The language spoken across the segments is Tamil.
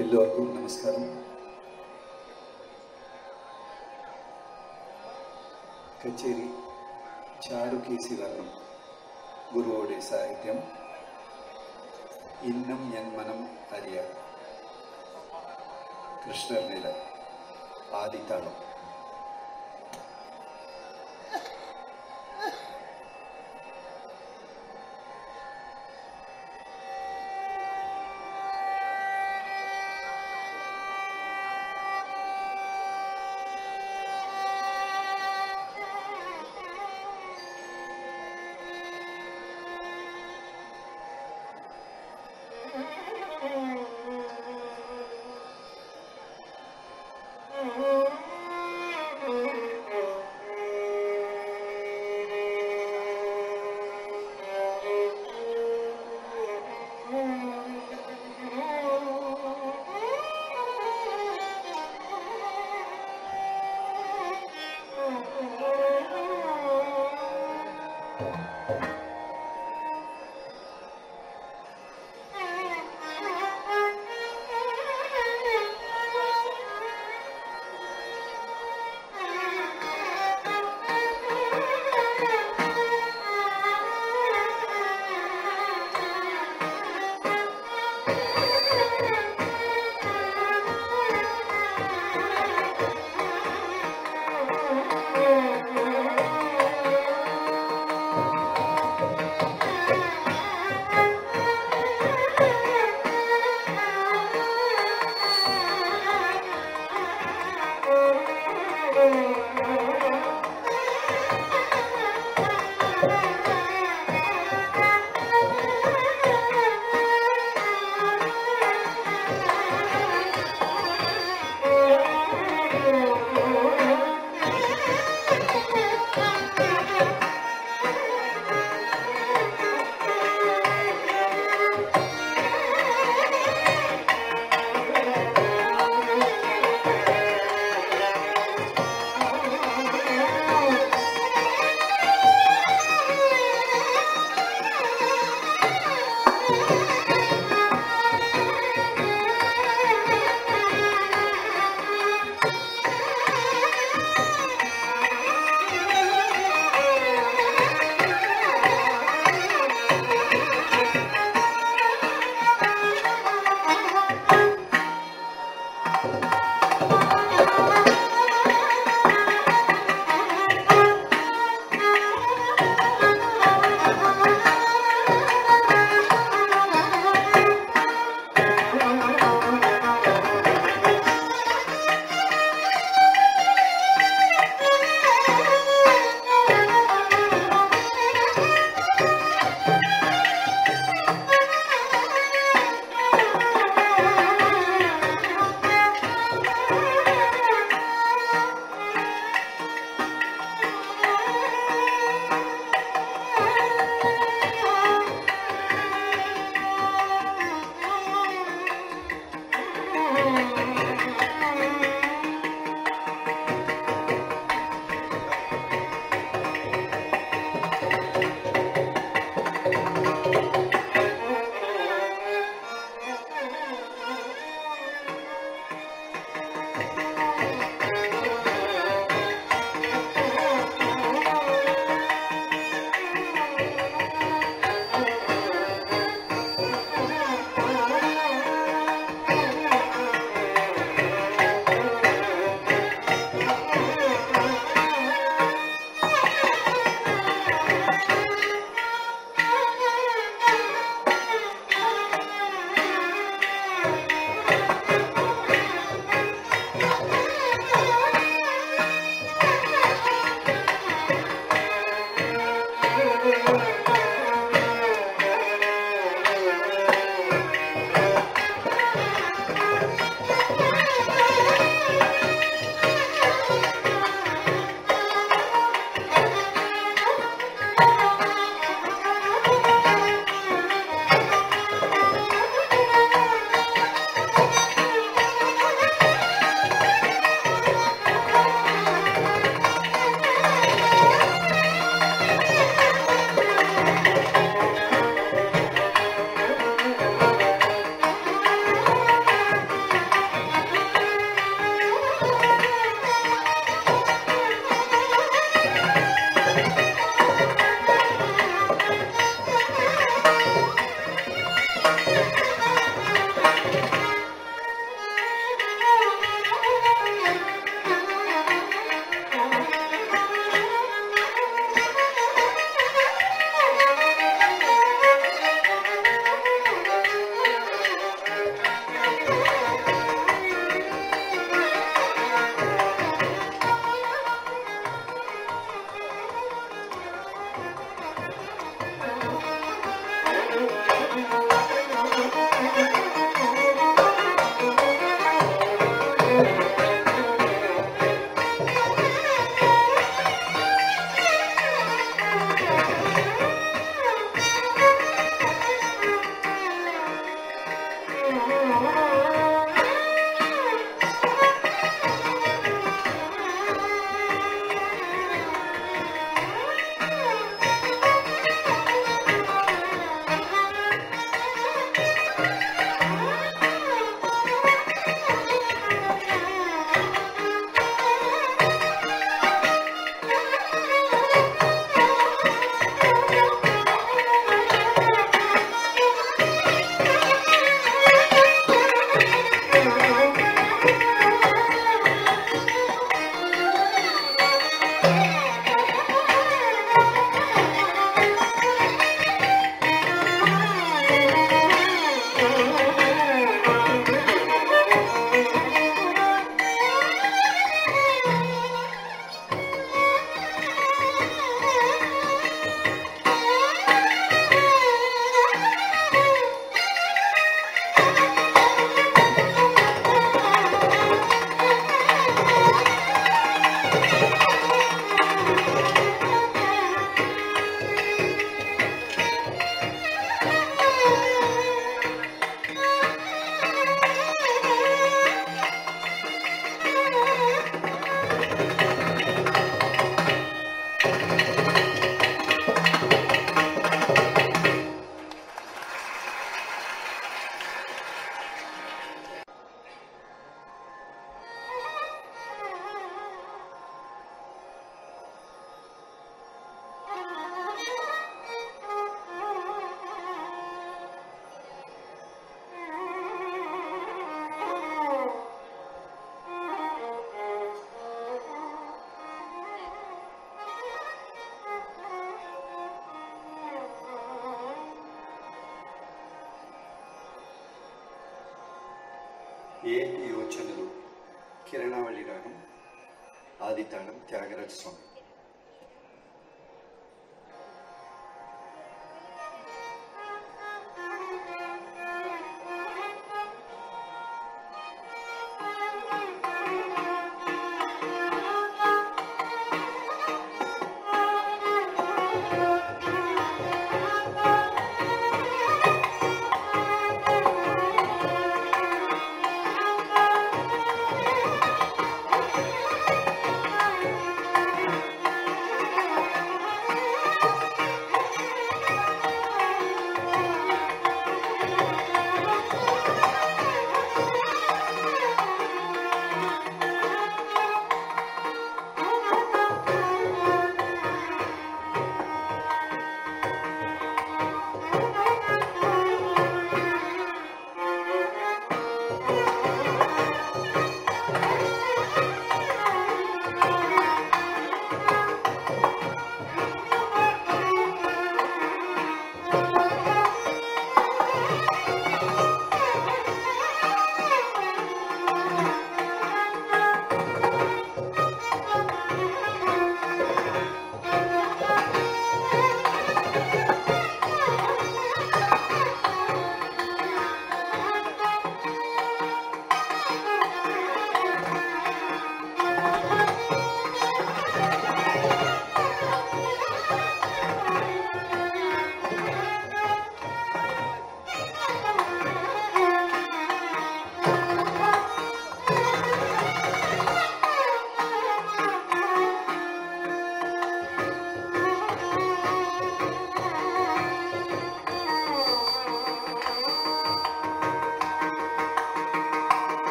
എല്ലാവർക്കും നമസ്കാരം. ಕಚೇರಿ ചാടുകേസിലരണം ഗുരുവോടെ സാഹിത്യം. ഇന്നും ഞാൻ മനം അറിയാം കൃഷ്ണനില ആദിത്താളം.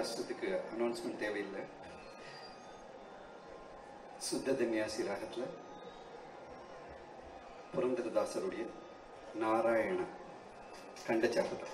வருஷத்துக்கு அனௌன்ஸ்மெண்ட் தேவையில்லை. சுத்த தன்யாசி ராகத்தில் புரந்தரதாசருடைய நாராயண கண்டச்சாகத்தை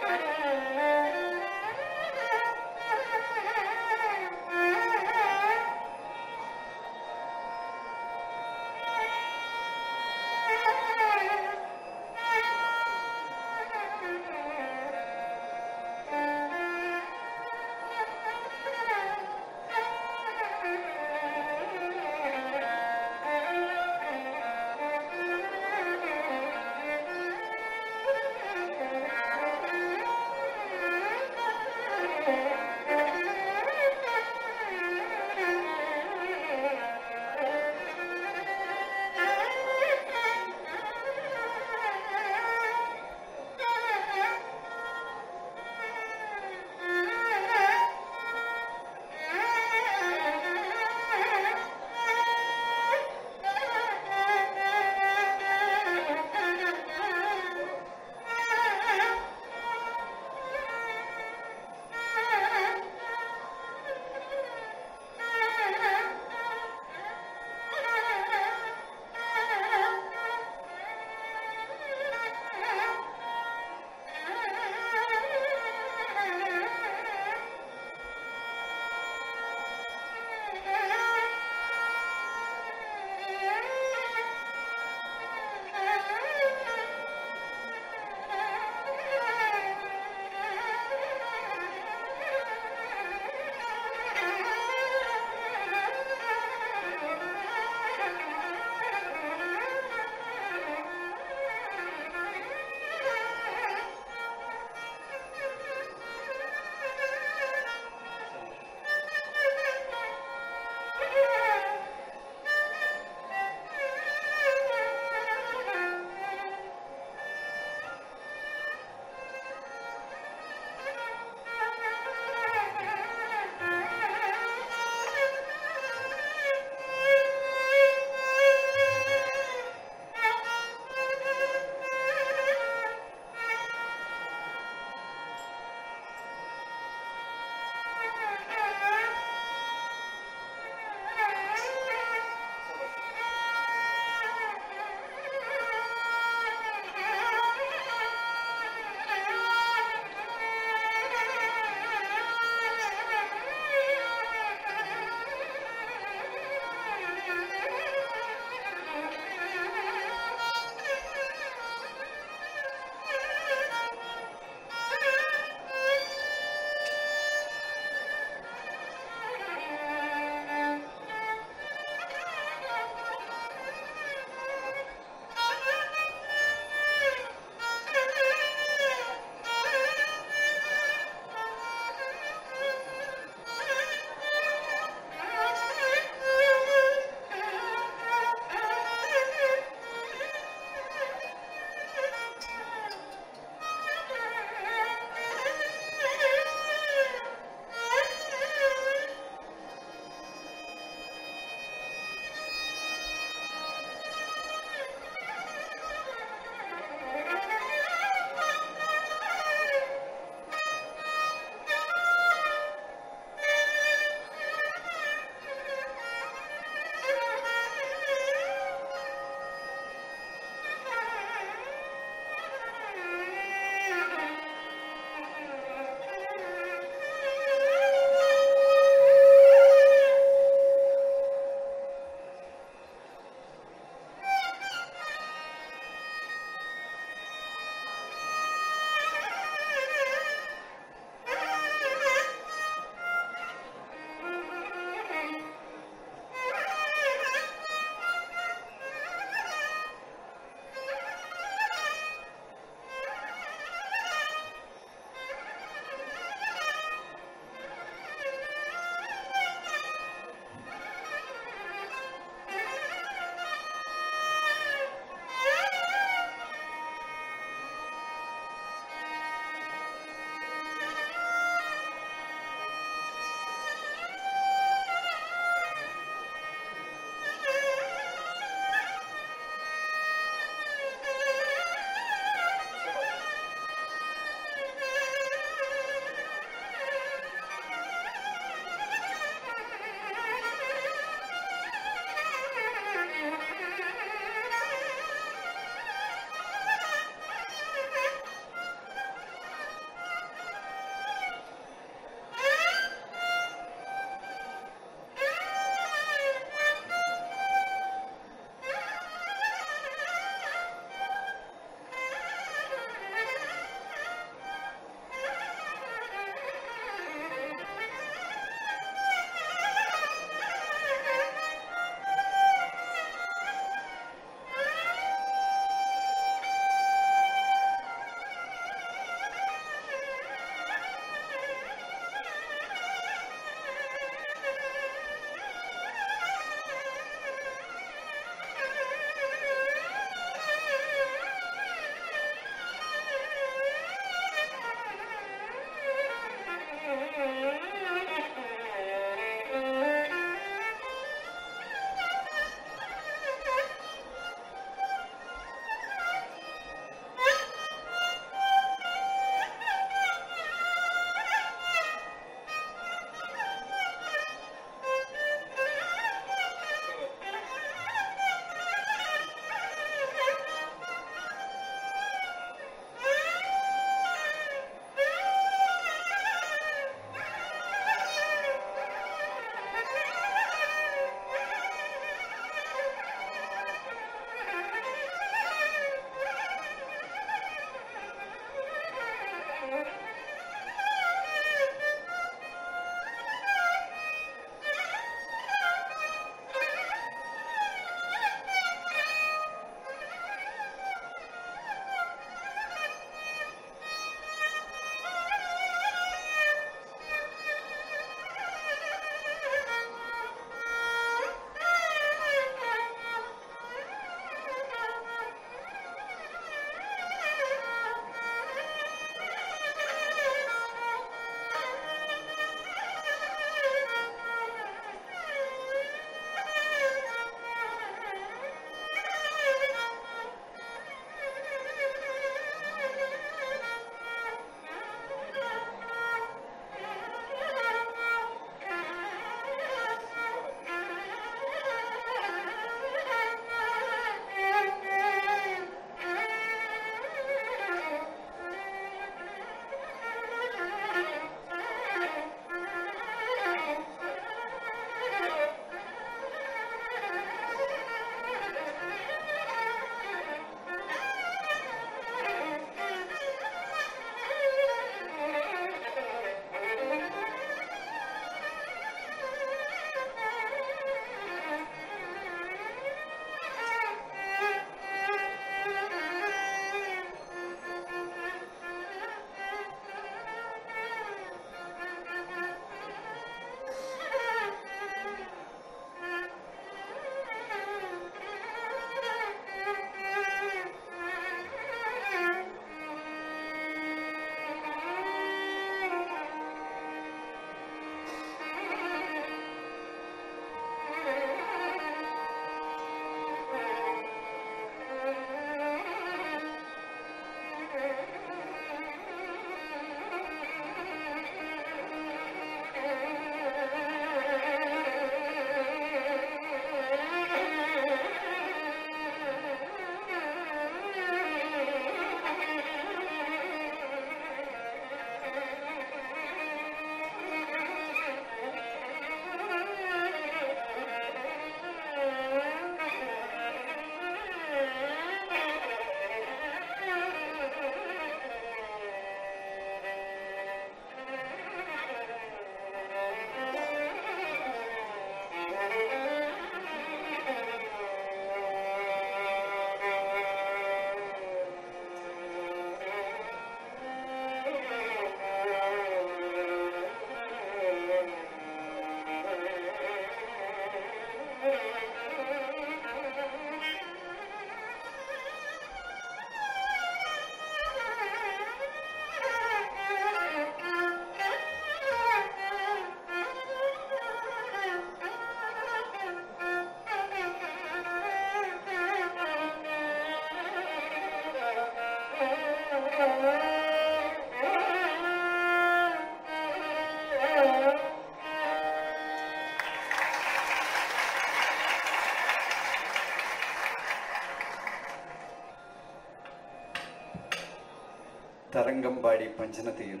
തരംഗമ്പാടി പഞ്ചനതീർ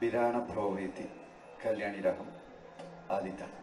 ബിരാണ പ്രോവേത്തി കല്യാണി രാഗം ആദിത്താണ്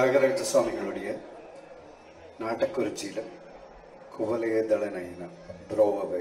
தியாகராஜ சுவாமிகளுடைய நாட்டக்குறிச்சியில் குவலைய தளநயன புரோவவே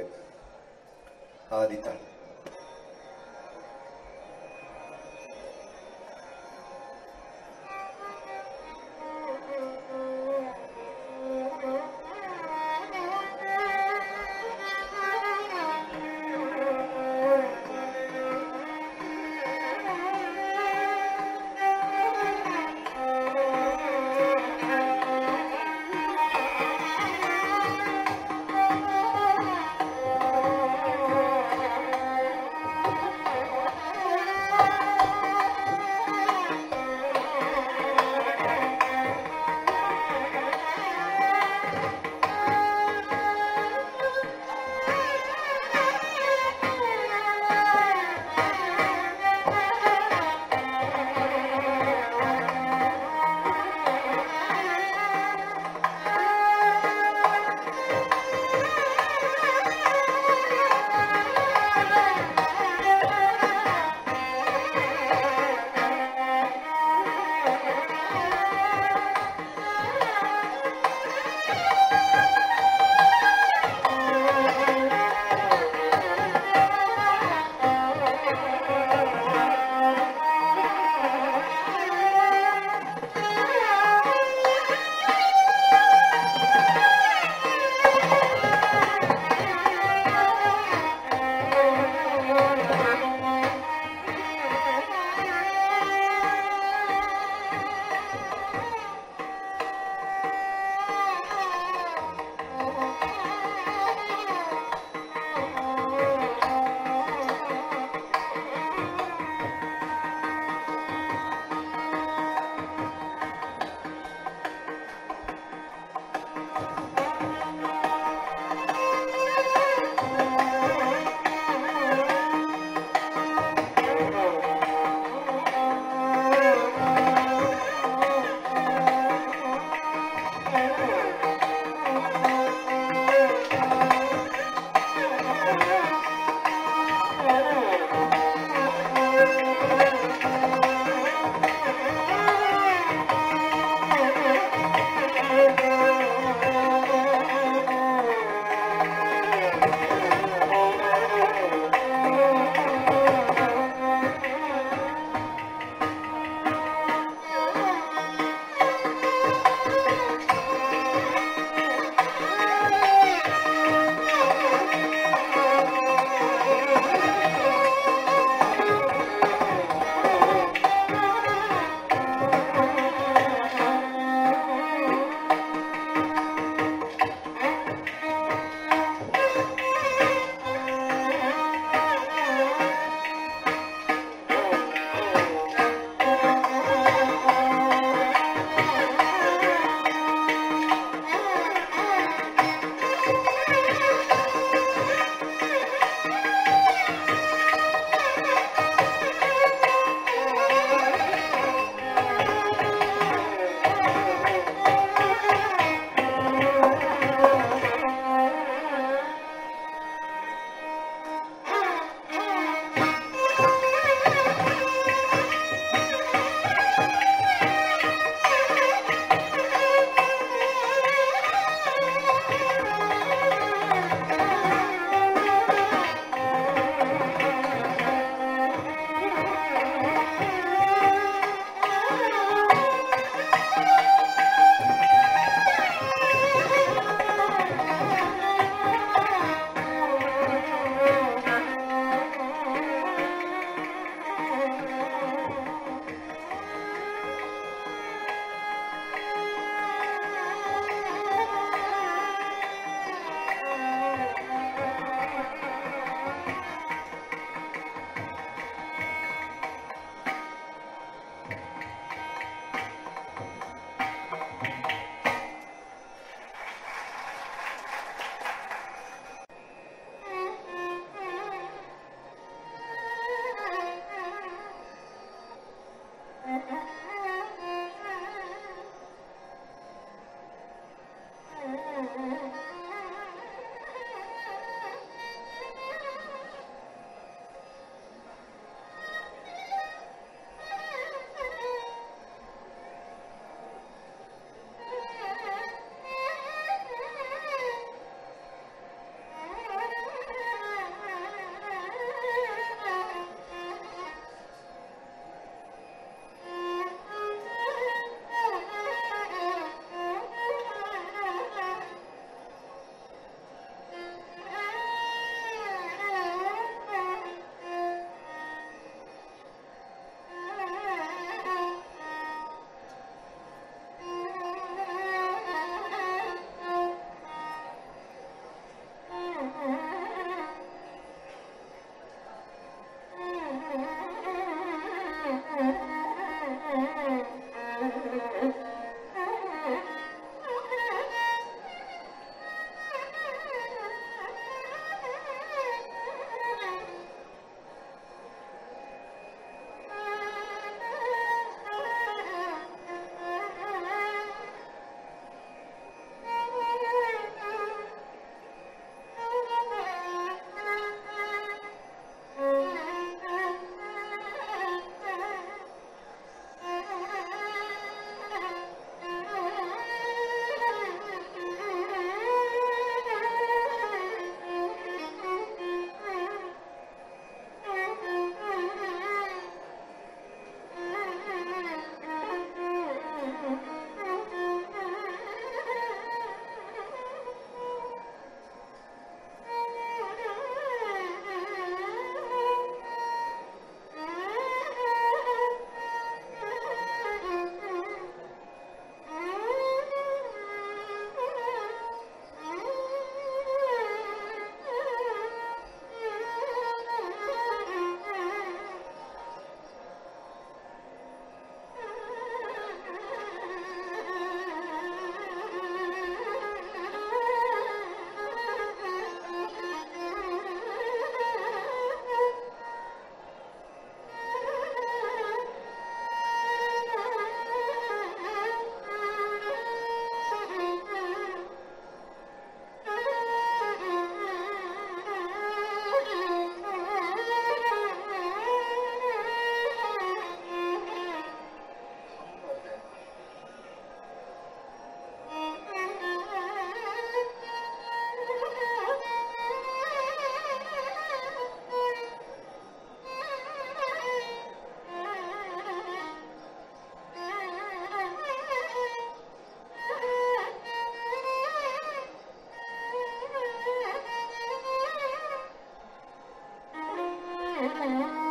Mm-hmm.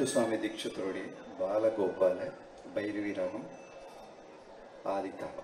ಮುತ್ತುಸ್ವಾಮಿ ದೀಕ್ಷಿತರೊಡಿ ಬಾಲಗೋಪಾಲ ಭೈರವಿರಾಮಂ ಆದಿತಾಪ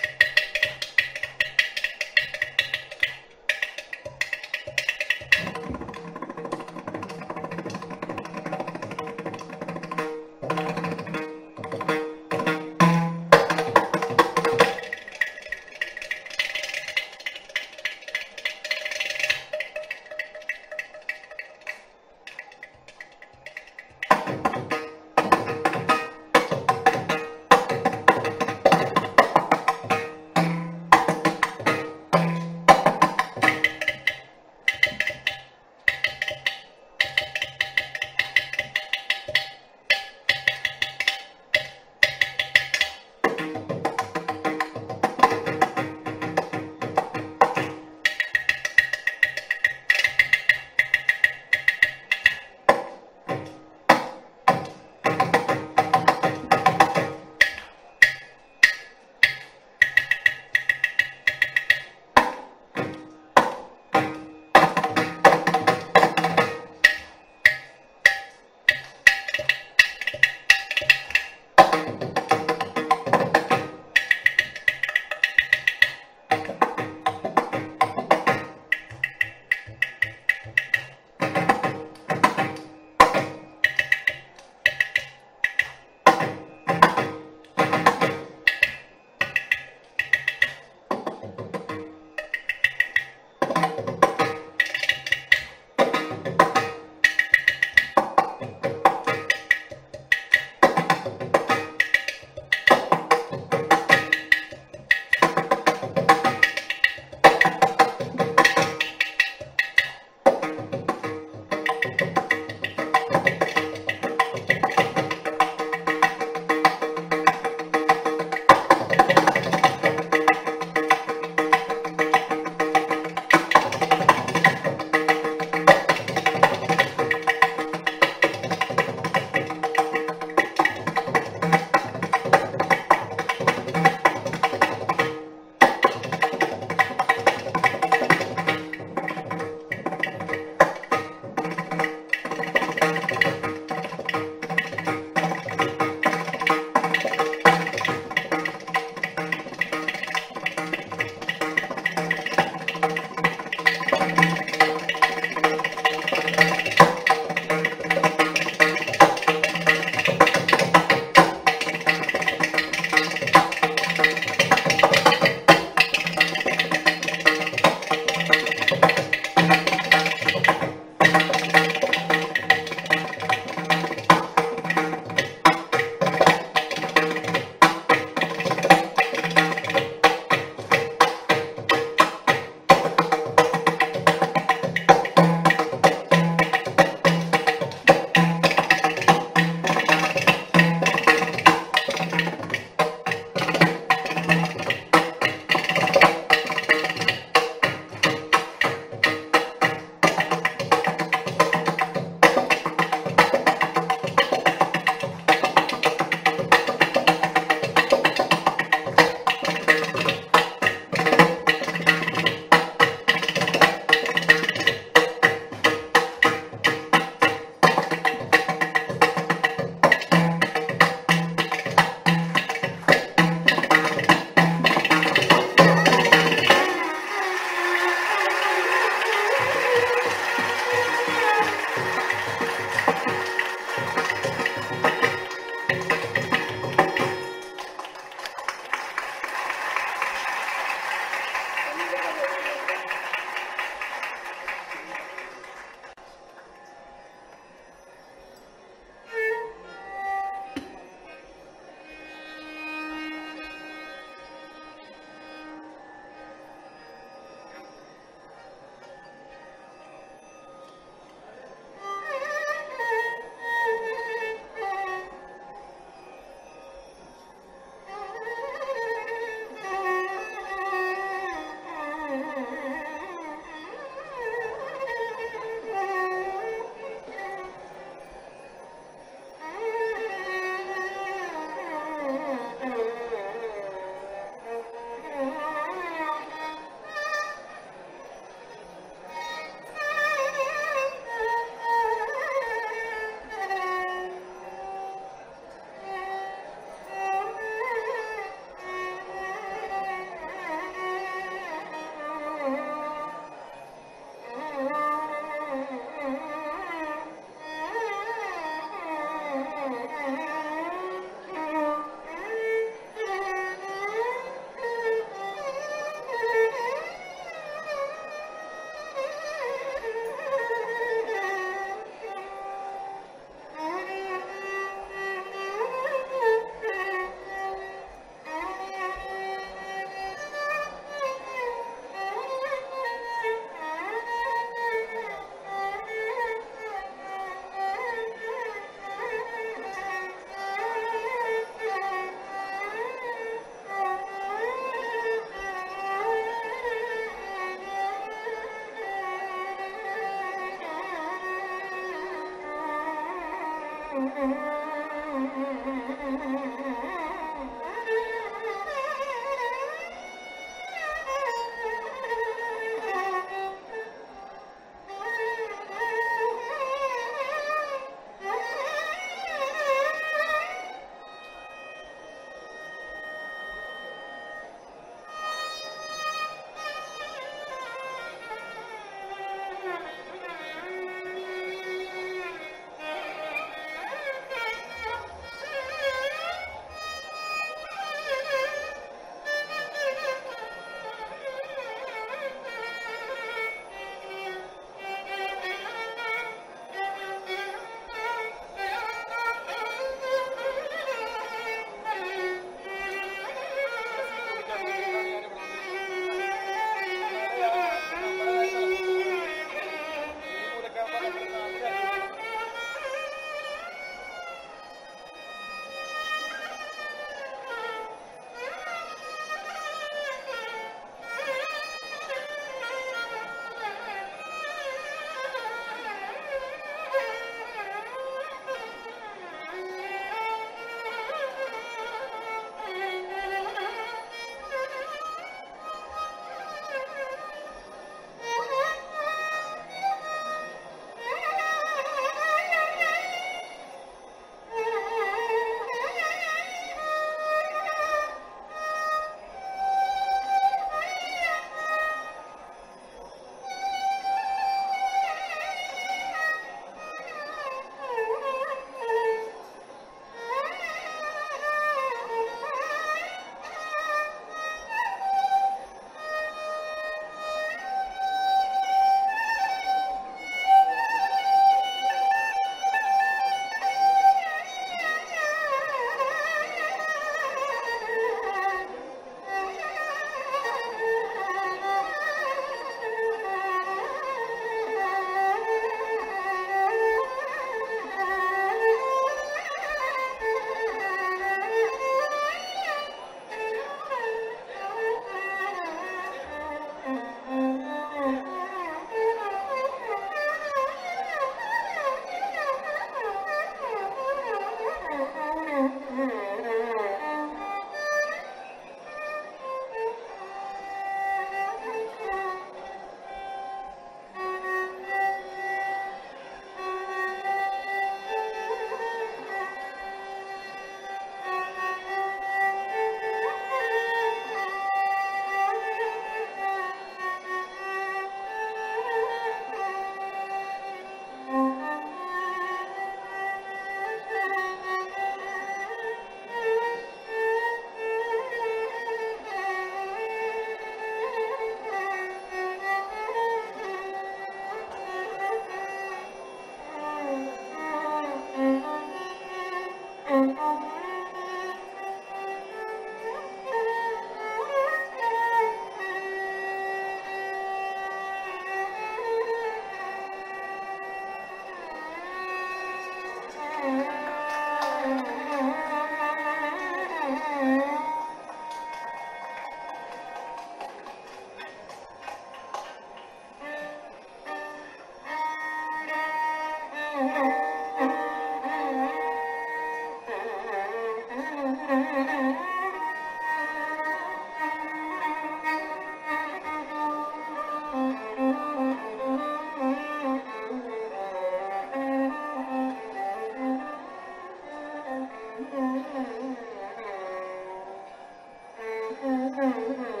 嗯嗯嗯。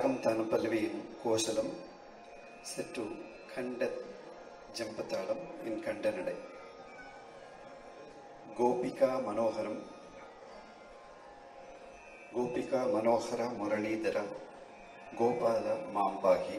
යාගම් තනපලවීම් கோஷலம் செட்டு கண்ட ஜம்பதாளம் என் கண்ட நடை கோபிகா மனோகரம் கோபிகா மனோகர முரளிதர கோபால மாம்பாகி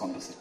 conducir.